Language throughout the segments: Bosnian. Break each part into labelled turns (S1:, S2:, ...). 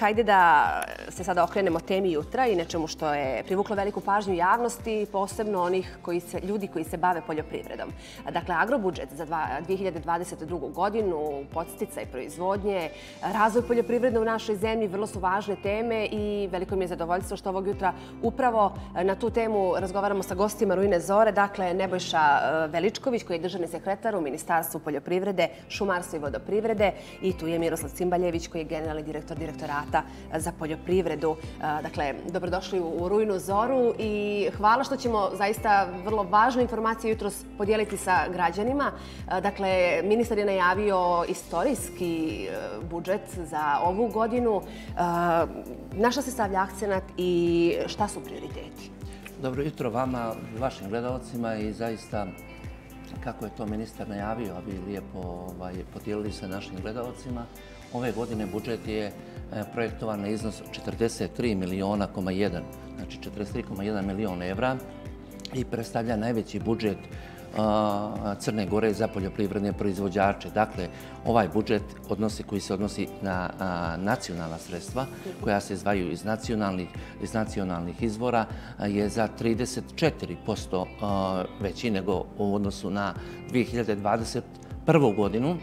S1: hajde da se sada okrenemo temi jutra i nečemu što je privuklo veliku pažnju javnosti, posebno onih koji se, ljudi koji se bave poljoprivredom. Dakle, agrobudžet za 2022. godinu, podsticaj proizvodnje, razvoj poljoprivrede u našoj zemlji, vrlo su važne teme i veliko mi je zadovoljstvo što ovog jutra upravo eh, na tu temu razgovaramo sa gostima Ruine Zore, dakle Nebojša eh, Veličković koji je državni sekretar u Ministarstvu poljoprivrede, šumarstva i vodoprivrede i tu je Miroslav Cimbaljević koji je generalni direktor direktorata Eh, za poljoprivredu. Eh, dakle, dobrodošli u Rujnu Zoru i hvala što ćemo zaista vrlo važne informacije jutro podijeliti sa građanima. Eh, dakle, ministar je najavio istorijski budžet za ovu godinu. Naša se stavlja akcenat i šta su prioriteti?
S2: Dobro jutro vama, vašim gledalcima i zaista kako je to ministar najavio, a vi lijepo ovaj, podijelili sa našim gledalcima. Ove godine budžet je e, projektovan na iznos 43 miliona, znači 43,1 miliona evra i predstavlja najveći budžet Crne Gore za poljoprivredne proizvođače. Dakle, ovaj budžet odnosi koji se odnosi na nacionalna sredstva koja se zvaju iz nacionalnih, iz nacionalnih izvora je za 34% veći nego u odnosu na 2021. godinu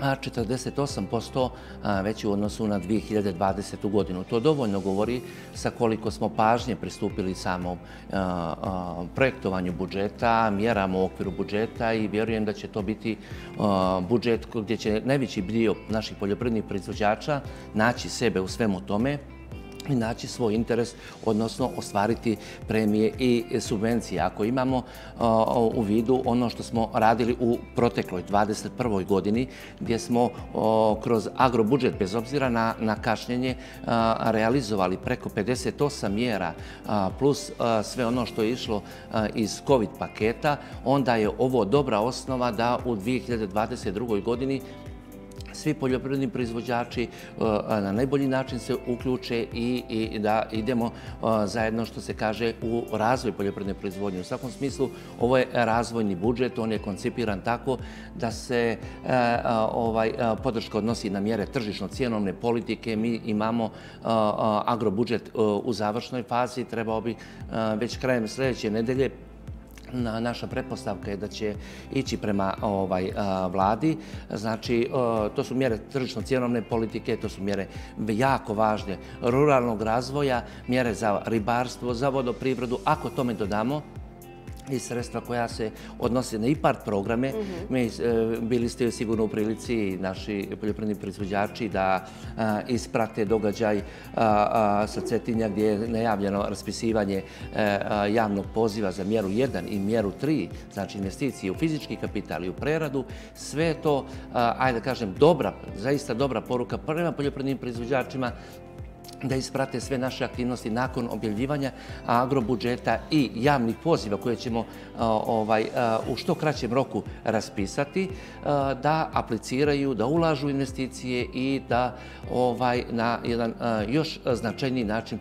S2: 48% veći u odnosu na 2020. godinu. To dovoljno govori sa koliko smo pažnje pristupili samom projektovanju budžeta, mjerama u okviru budžeta i vjerujem da će to biti budžet gdje će najveći dio naših poljoprivrednih proizvođača naći sebe u svemu tome i naći svoj interes, odnosno ostvariti premije i subvencije. Ako imamo u vidu ono što smo radili u protekloj 21. godini, gdje smo kroz agrobudžet, bez obzira na kašnjenje, realizovali preko 58 mjera plus sve ono što je išlo iz COVID paketa, onda je ovo dobra osnova da u 2022. godini svi poljoprivredni proizvođači uh, na najbolji način se uključe i da idemo uh, zajedno, što se kaže, u razvoj poljoprivredne proizvodnje. U svakom smislu, ovo je razvojni budžet, on je koncipiran tako da se uh, ovaj, podrška odnosi na mjere tržišno-cijenovne politike. Mi imamo agrobudžet u završnoj fazi, trebao bi već krajem sljedeće nedelje naša prepostavka je da će ići prema ovaj vladi. Znači, to su mjere tržično-cijenovne politike, to su mjere jako važne ruralnog razvoja, mjere za ribarstvo, za vodoprivredu. Ako tome dodamo, i sredstva koja se odnose na IPART programe. Mhm. Mi e, bili ste sigurno u prilici naši poljoprivredni proizvođači da isprate događaj sa Cetinja gdje je najavljeno raspisivanje e, javnog poziva za mjeru 1 i mjeru 3, znači investicije u fizički kapital i u preradu. Sve to, ajde da kažem, dobra, zaista dobra poruka prema poljoprivrednim proizvođačima da isprate sve naše aktivnosti nakon objavljivanja agrobudžeta i javnih poziva koje ćemo ovaj, u što kraćem roku raspisati, da apliciraju, da ulažu investicije i da ovaj, na jedan još značajniji način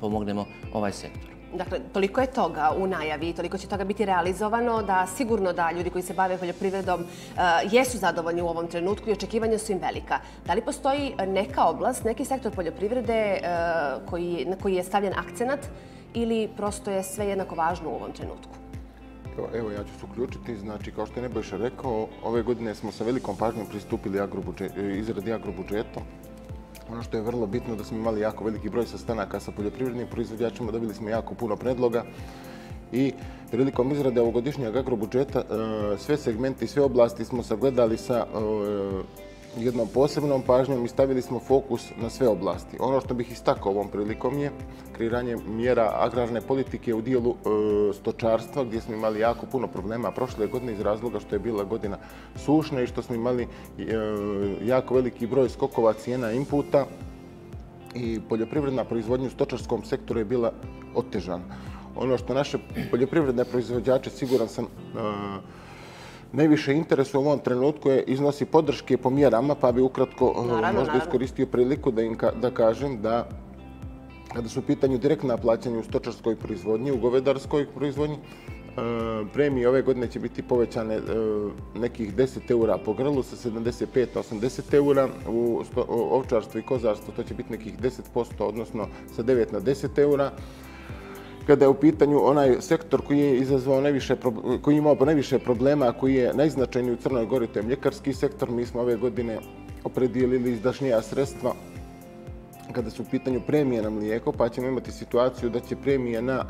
S2: pomognemo ovaj sektor.
S1: Dakle, toliko je toga u najavi, toliko će toga biti realizovano da sigurno da ljudi koji se bave poljoprivredom uh, jesu zadovoljni u ovom trenutku i očekivanja su im velika. Da li postoji neka oblast, neki sektor poljoprivrede uh, koji, na koji je stavljen akcenat ili prosto je sve jednako važno u ovom trenutku?
S3: Evo, ja ću se uključiti. Znači, kao što je Nebojša rekao, ove godine smo sa velikom pažnjom pristupili eh, izradi agrobudžeta. Ono što je vrlo bitno da smo imali jako veliki broj sastanaka sa poljoprivrednim proizvodjačima, dobili smo jako puno predloga i prilikom izrade ovogodišnjeg agrobudžeta e, sve segmenti i sve oblasti smo sagledali sa e, jednom posebnom pažnjom i stavili smo fokus na sve oblasti. Ono što bih istakao ovom prilikom je kreiranje mjera agrarne politike u dijelu e, stočarstva gdje smo imali jako puno problema prošle godine iz razloga što je bila godina sušna i što smo imali e, jako veliki broj skokova cijena inputa i poljoprivredna proizvodnja u stočarskom sektoru je bila otežana. Ono što naše poljoprivredne proizvođače, siguran sam, e, najviše interesu u ovom trenutku je iznosi podrške po mjerama, pa bi ukratko eh, možda iskoristio priliku da im da kažem da kada su u pitanju direktna plaćanja u stočarskoj proizvodnji, u govedarskoj proizvodnji, premije ove godine će biti povećane e, nekih 10 eura po grlu sa 75 na 80 eura. U ovčarstvu i kozarstvu to će biti nekih 10%, odnosno sa 9 na 10 eura. Kada je u pitanju onaj sektor koji je izazvao najviše, koji imao najviše problema, koji je najznačajniji u Crnoj Gori, to je mljekarski sektor. Mi smo ove godine opredijelili izdašnija sredstva kada su u pitanju premije na mlijeko, pa ćemo imati situaciju da će premije na,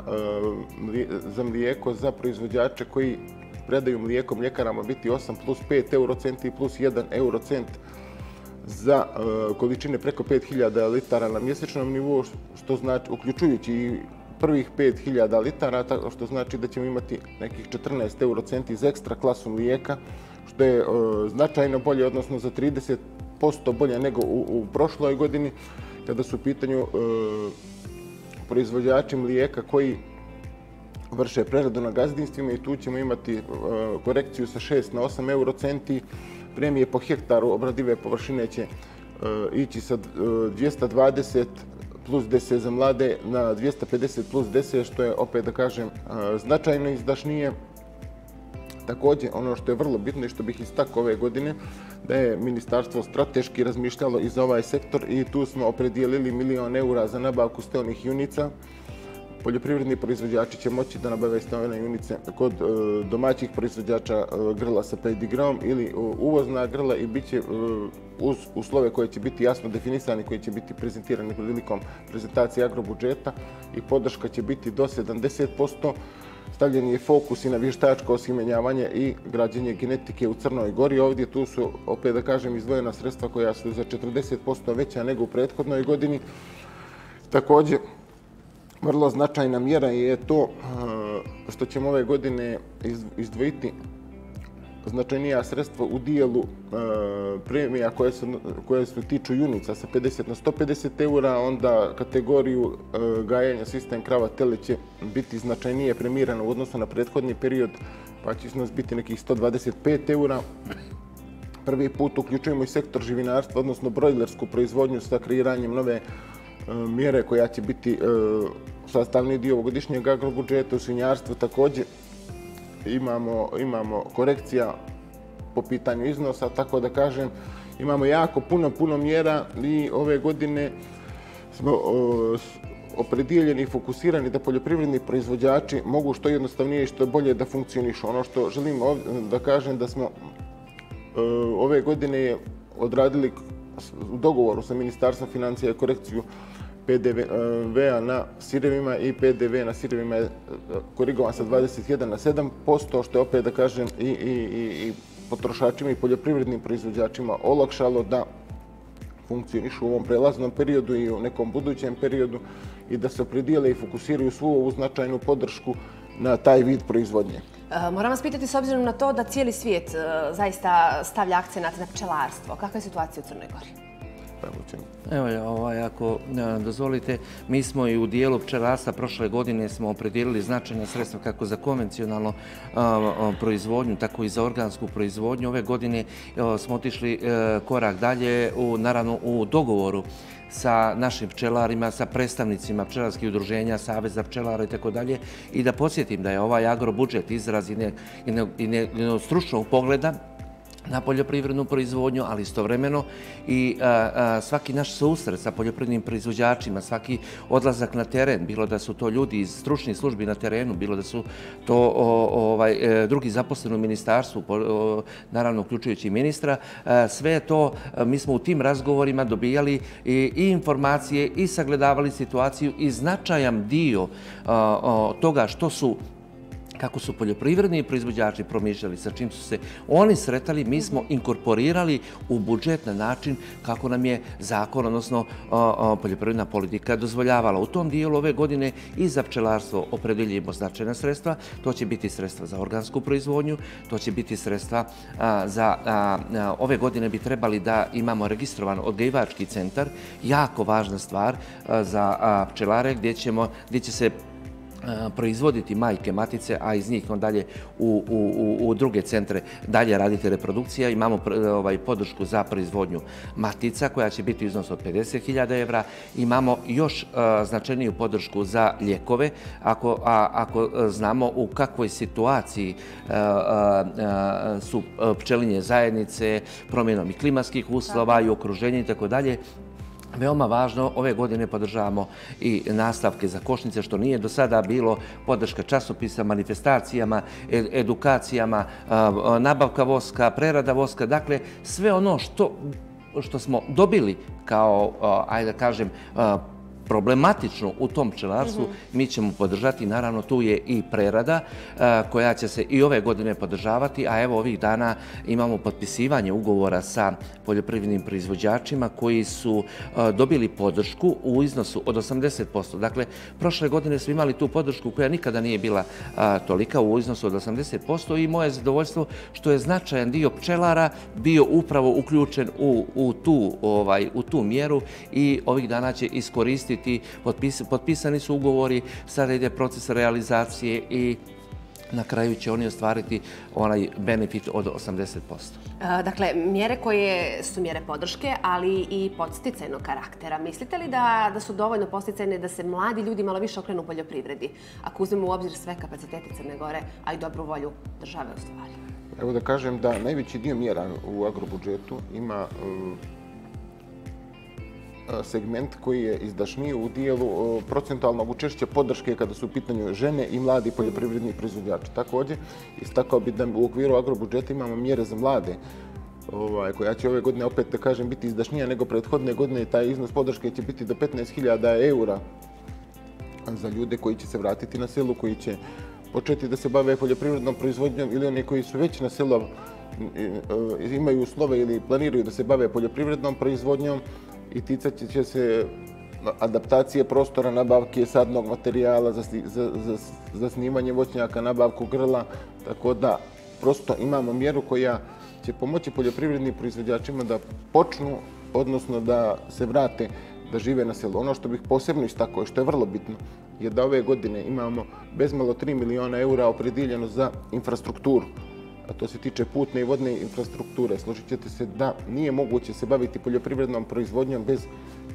S3: e, za mlijeko za proizvođače koji predaju mlijeko mljekarama biti 8 plus 5 eurocenti plus 1 eurocent za e, količine preko 5000 litara na mjesečnom nivou, što znači, uključujući i prvih 5000 litara, što znači da ćemo imati nekih 14 eurocenti iz ekstra klasu mlijeka, što je e, značajno bolje, odnosno za 30% bolje nego u, u prošloj godini kada su u pitanju e, proizvođači mlijeka koji vrše preradu na gazdinstvima i tu ćemo imati e, korekciju sa 6 na 8 eurocenti. Premije po hektaru obradive površine će e, ići sa e, 220 plus 10 za mlade na 250 plus 10, što je, opet da kažem, značajno izdašnije. Također, ono što je vrlo bitno i što bih istakao ove godine, da je ministarstvo strateški razmišljalo i za ovaj sektor i tu smo opredijelili milion eura za nabavku steonih junica. Poljoprivredni proizvođači će moći da nabave stojene junice kod e, domaćih proizvođača e, grla sa pedigrom ili e, uvozna grla i bit će uz uslove koje će biti jasno definisani, koji će biti prezentirani prilikom prezentacije agrobudžeta i podrška će biti do 70% stavljen je fokus i na vještačko osimenjavanje i građenje genetike u Crnoj Gori. Ovdje tu su, opet da kažem, izdvojena sredstva koja su za 40% veća nego u prethodnoj godini. Također, vrlo značajna mjera je to e, što ćemo ove godine izdvojiti značajnija sredstva u dijelu e, premija koje se, koje se tiču junica sa 50 na 150 eura, onda kategoriju e, gajanja sistem krava tele će biti značajnije premirana u odnosu na prethodni period, pa će iznos biti nekih 125 eura. Prvi put uključujemo i sektor živinarstva, odnosno brojlersku proizvodnju sa kreiranjem nove E, mjere koja će biti e, sastavni dio ovogodišnjeg agrobudžeta u svinjarstvu također imamo, imamo korekcija po pitanju iznosa, tako da kažem, imamo jako puno, puno mjera i ove godine smo e, opredijeljeni i fokusirani da poljoprivredni proizvođači mogu što jednostavnije i što bolje da funkcionišu. Ono što želim da kažem da smo ove godine odradili u dogovoru sa Ministarstvom financija korekciju PDV-a e, na sirevima i PDV na sirevima je e, korigovan sa 21 na 7%, što je opet da kažem i, i, i i potrošačima i poljoprivrednim proizvođačima olakšalo da funkcionišu u ovom prelaznom periodu i u nekom budućem periodu i da se opredijele i fokusiraju svu ovu značajnu podršku na taj vid proizvodnje.
S1: E, moram vas pitati s obzirom na to da cijeli svijet zaista stavlja akcenat na pčelarstvo. Kakva je situacija u Crnoj Gori?
S2: Evo, ovaj, ako e, dozvolite, mi smo i u dijelu pčelarstva prošle godine smo opredijelili značajna sredstva kako za konvencionalno e, proizvodnju, tako i za organsku proizvodnju. Ove godine e, smo otišli korak dalje, u, naravno u dogovoru sa našim pčelarima, sa predstavnicima pčelarskih udruženja, Saveza pčelara i tako dalje. I da posjetim da je ovaj agrobudžet izraz i jednog stručnog pogleda na poljoprivrednu proizvodnju, ali istovremeno i e, e, svaki naš susret sa poljoprivrednim proizvođačima, svaki odlazak na teren, bilo da su to ljudi iz stručnih službi na terenu, bilo da su to ovaj, e, drugi zaposleni u ministarstvu, naravno uključujući ministra, e, sve to mi smo u tim razgovorima dobijali i informacije i sagledavali situaciju i značajan dio toga što su kako su poljoprivredni proizvođači promišljali, sa čim su se oni sretali, mi smo inkorporirali u budžet na način kako nam je zakon, odnosno poljoprivredna politika dozvoljavala. U tom dijelu ove godine i za pčelarstvo opredeljimo značajna sredstva. To će biti sredstva za organsku proizvodnju, to će biti sredstva za... Ove godine bi trebali da imamo registrovan odgajivački centar, jako važna stvar za pčelare gdje će se E, proizvoditi majke, matice, a iz njih on dalje u, u, u druge centre dalje raditi reprodukcija. Imamo e, ovaj, podršku za proizvodnju matica koja će biti iznos od 50.000 evra. Imamo još e, značajniju podršku za ljekove. Ako, a, ako znamo u kakvoj situaciji su pčelinje zajednice, promjenom i klimatskih uslova i okruženja i tako dalje, Veoma važno, ove godine podržavamo i nastavke za košnice, što nije do sada bilo podrška časopisa, manifestacijama, e, edukacijama, nabavka voska, prerada voska. Dakle, sve ono što što smo dobili kao, ajde da kažem, problematično u tom pčelarstvu, mi ćemo podržati. Naravno, tu je i prerada e, koja će se i ove godine podržavati, a evo ovih dana imamo potpisivanje ugovora sa poljoprivrednim proizvođačima koji su e, dobili podršku u iznosu od 80%. Dakle, prošle godine smo imali tu podršku koja nikada nije bila e, tolika u iznosu od 80% i moje zadovoljstvo što je značajan dio pčelara bio upravo uključen u, u, tu, ovaj, u tu mjeru i ovih dana će iskoristiti koristiti, potpisani su ugovori, sada ide proces realizacije i na kraju će oni ostvariti onaj benefit od 80%.
S1: Dakle, mjere koje su mjere podrške, ali i podsticajnog karaktera. Mislite li da, da su dovoljno podsticajne da se mladi ljudi malo više okrenu u poljoprivredi? Ako uzmemo u obzir sve kapacitete Crne Gore, a i dobru volju države u stvari.
S3: Evo da kažem da najveći dio mjera u agrobudžetu ima E, segment koji je izdašniji u dijelu e, procentualnog učešća podrške kada su u pitanju žene i mladi poljoprivredni proizvodjači. Također, istakao bi da u okviru agrobudžeta imamo mjere za mlade ovaj, koja će ove godine opet da kažem biti izdašnija nego prethodne godine. Taj iznos podrške će biti do 15.000 eura za ljude koji će se vratiti na selu, koji će početi da se bave poljoprivrednom proizvodnjom ili oni koji su već na selu e, imaju uslove ili planiraju da se bave poljoprivrednom proizvodnjom i ticat će se adaptacije prostora, nabavke sadnog materijala za, za, za, za snimanje voćnjaka, nabavku grla, tako da prosto imamo mjeru koja će pomoći poljoprivrednim proizvođačima da počnu, odnosno da se vrate da žive na selu. Ono što bih posebno istakao što je vrlo bitno je da ove godine imamo bezmalo 3 miliona eura opredijeljeno za infrastrukturu a to se tiče putne i vodne infrastrukture. Složit ćete se da nije moguće se baviti poljoprivrednom proizvodnjom bez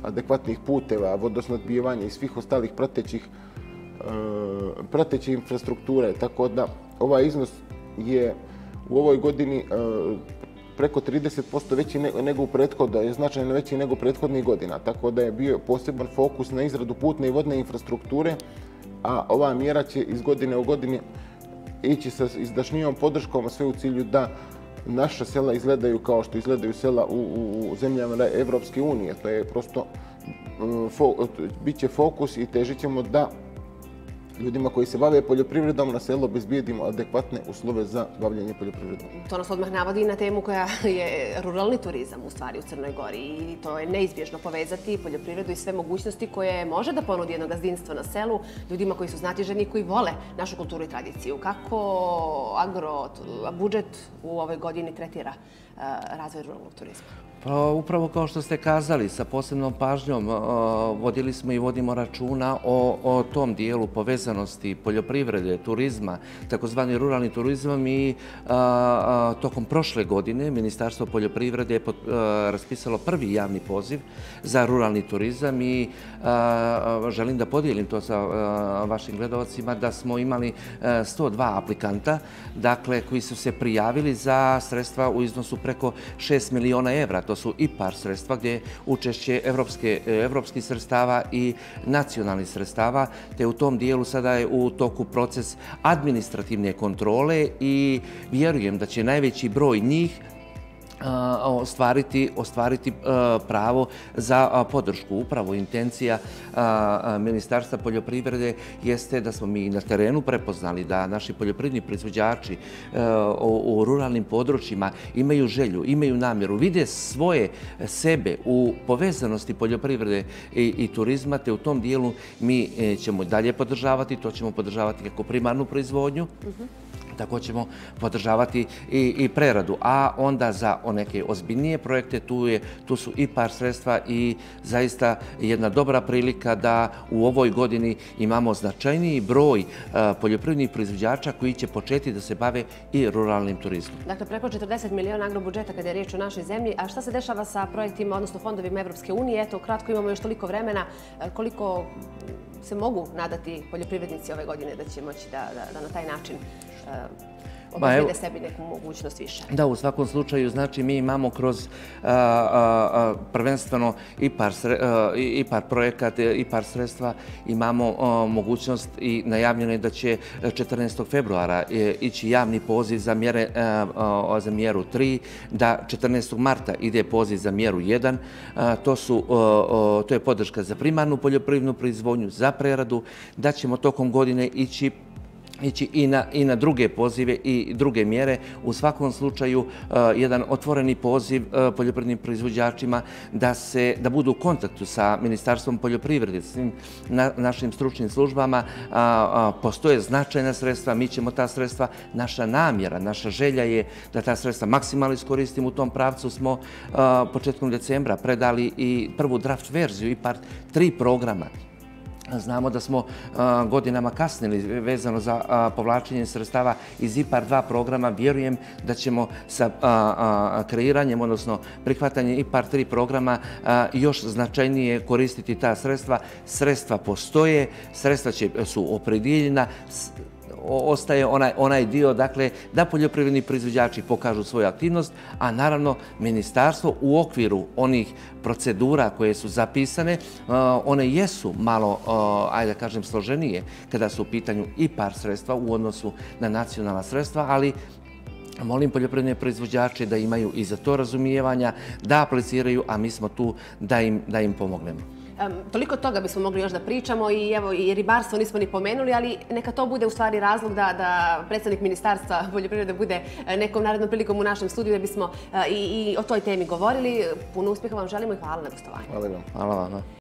S3: adekvatnih puteva, vodosnadbijevanja i svih ostalih pratećih e, prateće infrastrukture. Tako da ovaj iznos je u ovoj godini e, preko 30% veći nego u prethodu, je značajno veći nego prethodnih godina. Tako da je bio poseban fokus na izradu putne i vodne infrastrukture, a ova mjera će iz godine u godini ići sa izdašnijom podrškom, sve u cilju da naša sela izgledaju kao što izgledaju sela u, u, u zemljama Evropske unije. To je prosto, mm, fo, bit će fokus i težit ćemo da ljudima koji se bave poljoprivredom na selu obezbijedimo adekvatne uslove za bavljanje poljoprivredom.
S1: To nas odmah navodi na temu koja je ruralni turizam u stvari u Crnoj Gori i to je neizbježno povezati poljoprivredu i sve mogućnosti koje može da ponudi jedno gazdinstvo na selu ljudima koji su znatiženi i koji vole našu kulturu i tradiciju. Kako agro budžet u ovoj godini tretira eh, razvoj ruralnog turizma?
S2: Pa upravo kao što ste kazali, sa posebnom pažnjom vodili smo i vodimo računa o tom dijelu povezanosti poljoprivrede, turizma, takozvani ruralni turizam i tokom prošle godine Ministarstvo poljoprivrede je raspisalo prvi javni poziv za ruralni turizam i želim da podijelim to sa vašim gledovacima da smo imali 102 aplikanta dakle, koji su se prijavili za sredstva u iznosu preko 6 miliona evra. To su i par sredstva gdje je učešće e, evropskih sredstava i nacionalnih sredstava, te u tom dijelu sada je u toku proces administrativne kontrole i vjerujem da će najveći broj njih ostvariti, ostvariti pravo za podršku. Upravo intencija Ministarstva poljoprivrede jeste da smo mi na terenu prepoznali da naši poljoprivredni proizvođači u ruralnim područjima imaju želju, imaju namjeru, vide svoje sebe u povezanosti poljoprivrede i turizma, te u tom dijelu mi e, ćemo dalje podržavati, to ćemo podržavati kako primarnu proizvodnju, mhm tako ćemo podržavati i, i preradu. A onda za neke ozbiljnije projekte tu, je, tu su i par sredstva i zaista jedna dobra prilika da u ovoj godini imamo značajniji broj e, poljoprivrednih proizvođača koji će početi da se bave i ruralnim turizmom.
S1: Dakle, preko 40 miliona agrobudžeta kada je riječ o našoj zemlji. A šta se dešava sa projektima, odnosno fondovima Evropske unije? Eto, kratko imamo još toliko vremena. E, koliko se mogu nadati poljoprivrednici ove godine da će moći da, da, da na taj način e, uh, obezbede sebi neku mogućnost više.
S2: Da, u svakom slučaju, znači mi imamo kroz prvenstveno i par, i par projekata i par sredstva, imamo mogućnost i najavljeno je da će 14. februara e, ići javni poziv za, mjere, za mjeru 3, da 14. marta ide poziv za mjeru 1. To, su, to je podrška za primarnu poljoprivrednu proizvodnju, za preradu, da ćemo tokom godine ići ići i na, i na druge pozive i druge mjere. U svakom slučaju, uh, jedan otvoreni poziv uh, poljoprivrednim proizvođačima da, se, da budu u kontaktu sa Ministarstvom poljoprivrede, s na, našim stručnim službama. Uh, postoje značajna sredstva, mi ćemo ta sredstva, naša namjera, naša želja je da ta sredstva maksimalno iskoristimo. U tom pravcu smo e, početkom decembra predali i prvu draft verziju i par tri programa Znamo da smo godinama kasnili vezano za povlačenje sredstava iz IPAR 2 programa. Vjerujem da ćemo sa kreiranjem, odnosno prihvatanjem IPAR 3 programa još značajnije koristiti ta sredstva. Sredstva postoje, sredstva su opredijeljena, ostaje onaj, onaj dio dakle, da poljoprivredni proizvođači pokažu svoju aktivnost, a naravno ministarstvo u okviru onih procedura koje su zapisane, uh, one jesu malo, uh, ajde da kažem, složenije kada su u pitanju i par sredstva u odnosu na nacionalna sredstva, ali molim poljoprivredne proizvođače da imaju i za to razumijevanja, da apliciraju, a mi smo tu da im, da im pomognemo.
S1: Toliko toga bismo mogli još da pričamo i evo i ribarstvo nismo ni pomenuli, ali neka to bude u stvari razlog da, da predstavnik ministarstva poljoprivrede bude e, nekom narednom prilikom u našem studiju da bismo e, i, i o toj temi govorili. Puno uspjeha vam želimo i hvala na gostovanju.
S3: Hvala vam.
S2: Hvala vam.